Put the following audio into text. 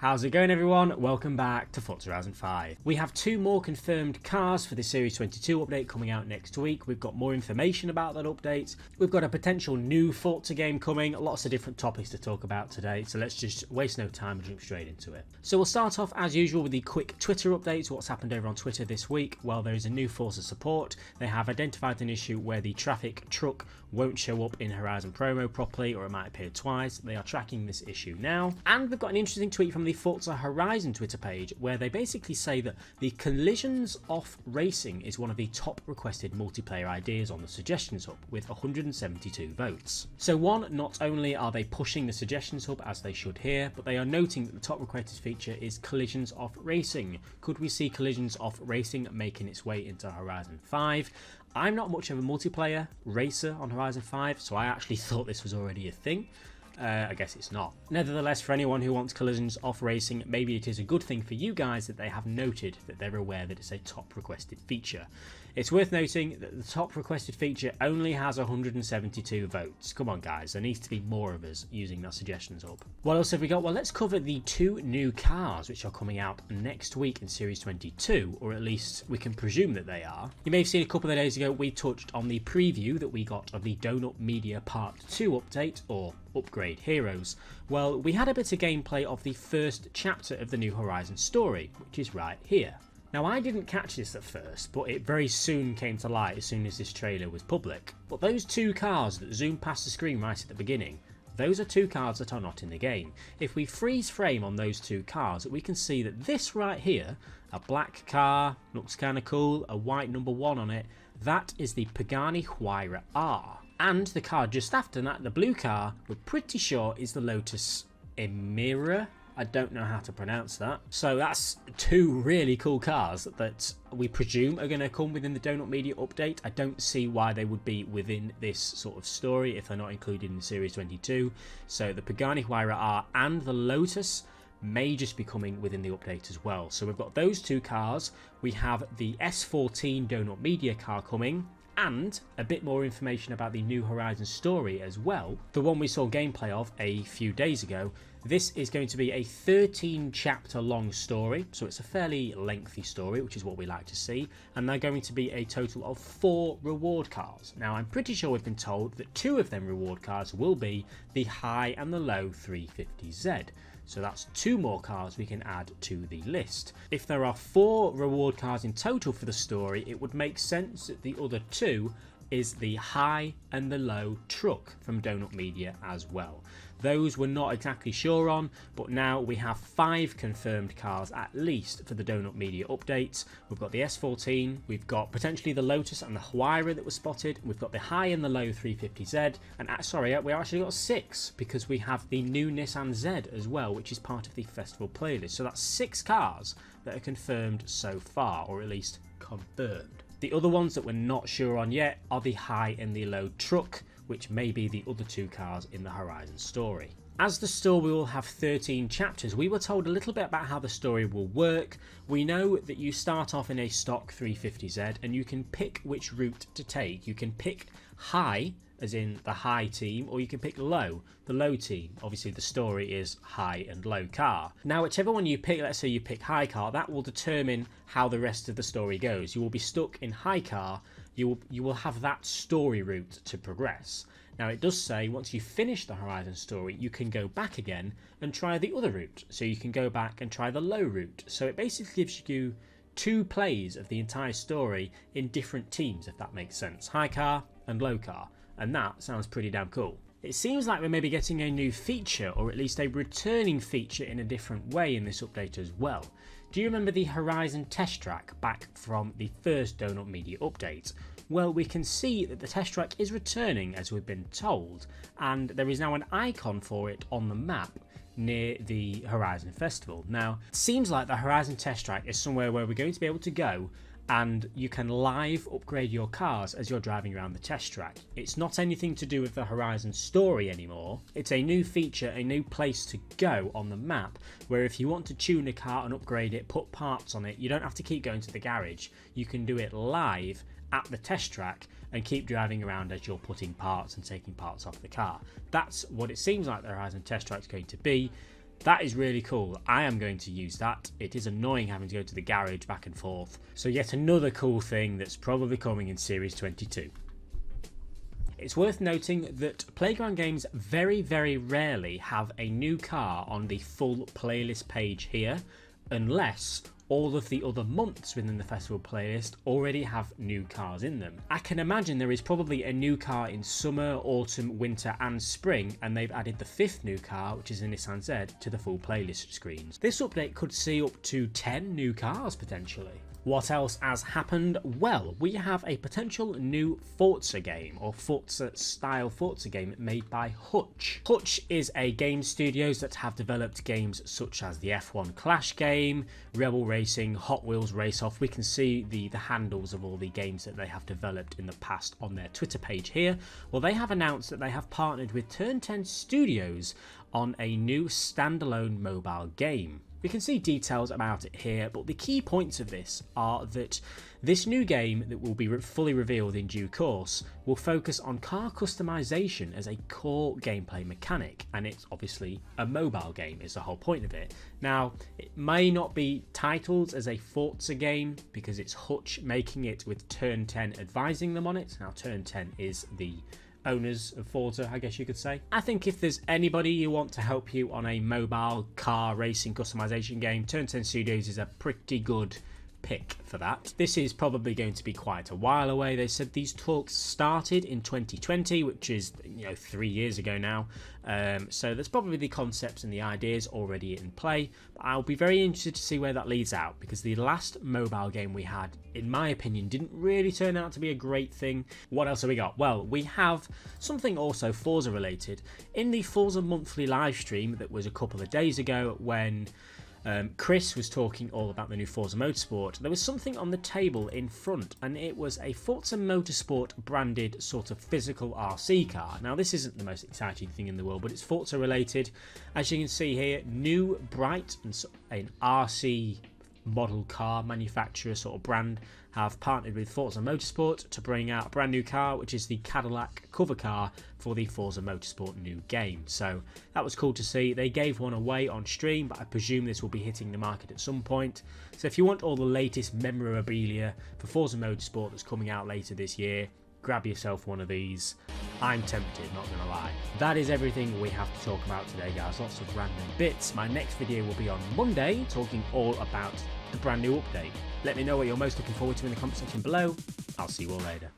How's it going everyone? Welcome back to Forza Horizon 5. We have two more confirmed cars for the Series 22 update coming out next week. We've got more information about that update. We've got a potential new Forza game coming, lots of different topics to talk about today, so let's just waste no time and jump straight into it. So we'll start off as usual with the quick Twitter updates, what's happened over on Twitter this week. Well, there is a new Forza support. They have identified an issue where the traffic truck won't show up in Horizon promo properly or it might appear twice. They are tracking this issue now. And we've got an interesting tweet from the Forza Horizon Twitter page where they basically say that the collisions off racing is one of the top requested multiplayer ideas on the suggestions hub with 172 votes. So one, not only are they pushing the suggestions hub as they should here, but they are noting that the top requested feature is collisions off racing. Could we see collisions off racing making its way into Horizon 5? I'm not much of a multiplayer racer on Horizon 5, so I actually thought this was already a thing. Uh, I guess it's not. Nevertheless, for anyone who wants collisions off racing, maybe it is a good thing for you guys that they have noted that they're aware that it's a top requested feature. It's worth noting that the top requested feature only has 172 votes. Come on, guys, there needs to be more of us using that suggestions hub. What else have we got? Well, let's cover the two new cars which are coming out next week in Series 22, or at least we can presume that they are. You may have seen a couple of days ago we touched on the preview that we got of the Donut Media Part 2 update, or upgrade heroes. Well, we had a bit of gameplay of the first chapter of the New Horizon story, which is right here. Now I didn't catch this at first, but it very soon came to light as soon as this trailer was public. But those two cars that zoom past the screen right at the beginning, those are two cars that are not in the game. If we freeze frame on those two cars, we can see that this right here, a black car, looks kinda cool, a white number one on it, that is the Pagani Huayra R. And the car just after that, the blue car, we're pretty sure is the Lotus Emira. I don't know how to pronounce that. So that's two really cool cars that we presume are going to come within the Donut Media update. I don't see why they would be within this sort of story if they're not included in Series 22. So the Pagani Huayra R and the Lotus may just be coming within the update as well. So we've got those two cars. We have the S14 Donut Media car coming, and a bit more information about the New Horizon story as well. The one we saw gameplay of a few days ago. This is going to be a 13 chapter long story, so it's a fairly lengthy story, which is what we like to see, and they're going to be a total of four reward cards. Now, I'm pretty sure we've been told that two of them reward cards will be the high and the low 350Z. So that's two more cards we can add to the list. If there are four reward cards in total for the story, it would make sense that the other two is the high and the low truck from Donut Media as well. Those we're not exactly sure on, but now we have five confirmed cars at least for the Donut Media updates. We've got the S14, we've got potentially the Lotus and the Huayra that was spotted, we've got the high and the low 350Z, and uh, sorry, we actually got six because we have the new Nissan Z as well, which is part of the festival playlist. So that's six cars that are confirmed so far, or at least confirmed. The other ones that we're not sure on yet are the high and the low truck, which may be the other two cars in the Horizon story. As the story will have 13 chapters, we were told a little bit about how the story will work. We know that you start off in a stock 350Z and you can pick which route to take. You can pick high, as in the high team, or you can pick low, the low team. Obviously, the story is high and low car. Now, whichever one you pick, let's say you pick high car, that will determine how the rest of the story goes. You will be stuck in high car, you will, you will have that story route to progress. Now, it does say once you finish the Horizon story, you can go back again and try the other route. So you can go back and try the low route. So it basically gives you two plays of the entire story in different teams, if that makes sense high car and low car. And that sounds pretty damn cool. It seems like we're maybe getting a new feature, or at least a returning feature in a different way in this update as well. Do you remember the Horizon test track back from the first Donut Media update? Well, we can see that the test track is returning as we've been told, and there is now an icon for it on the map near the Horizon Festival. Now, it seems like the Horizon test track is somewhere where we're going to be able to go and you can live upgrade your cars as you're driving around the test track. It's not anything to do with the Horizon story anymore. It's a new feature, a new place to go on the map where if you want to tune a car and upgrade it, put parts on it, you don't have to keep going to the garage. You can do it live at the test track and keep driving around as you're putting parts and taking parts off the car. That's what it seems like the Horizon test track is going to be. That is really cool. I am going to use that. It is annoying having to go to the garage back and forth. So yet another cool thing that's probably coming in Series 22. It's worth noting that Playground Games very, very rarely have a new car on the full playlist page here, unless all of the other months within the festival playlist already have new cars in them. I can imagine there is probably a new car in summer, autumn, winter, and spring, and they've added the fifth new car, which is a Nissan Z, to the full playlist screens. This update could see up to 10 new cars potentially. What else has happened? Well, we have a potential new Forza game, or Forza style Forza game made by Hutch. Hutch is a game studios that have developed games such as the F1 Clash game, Rebel Racing, Hot Wheels Race Off. We can see the, the handles of all the games that they have developed in the past on their Twitter page here. Well, they have announced that they have partnered with Turn 10 Studios on a new standalone mobile game. We can see details about it here, but the key points of this are that this new game that will be fully revealed in due course will focus on car customization as a core gameplay mechanic, and it's obviously a mobile game is the whole point of it. Now, it may not be titled as a Forza game because it's Hutch making it with Turn 10 advising them on it. Now, Turn 10 is the owners of Forza, I guess you could say. I think if there's anybody you want to help you on a mobile car racing customization game, Turn 10 Studios is a pretty good pick for that. This is probably going to be quite a while away. They said these talks started in 2020, which is you know three years ago now. Um, so there's probably the concepts and the ideas already in play. But I'll be very interested to see where that leads out because the last mobile game we had, in my opinion, didn't really turn out to be a great thing. What else have we got? Well, we have something also Forza related in the Forza monthly live stream that was a couple of days ago when um, Chris was talking all about the new Forza Motorsport. There was something on the table in front, and it was a Forza Motorsport branded sort of physical RC car. Now, this isn't the most exciting thing in the world, but it's Forza related. As you can see here, New Bright, and an RC model car manufacturer sort of brand have partnered with Forza Motorsport to bring out a brand new car, which is the Cadillac cover car for the Forza Motorsport new game. So that was cool to see. They gave one away on stream, but I presume this will be hitting the market at some point. So if you want all the latest memorabilia for Forza Motorsport that's coming out later this year, grab yourself one of these. I'm tempted, not gonna lie. That is everything we have to talk about today, guys. Lots of random bits. My next video will be on Monday, talking all about the brand new update. Let me know what you're most looking forward to in the comment section below. I'll see you all later.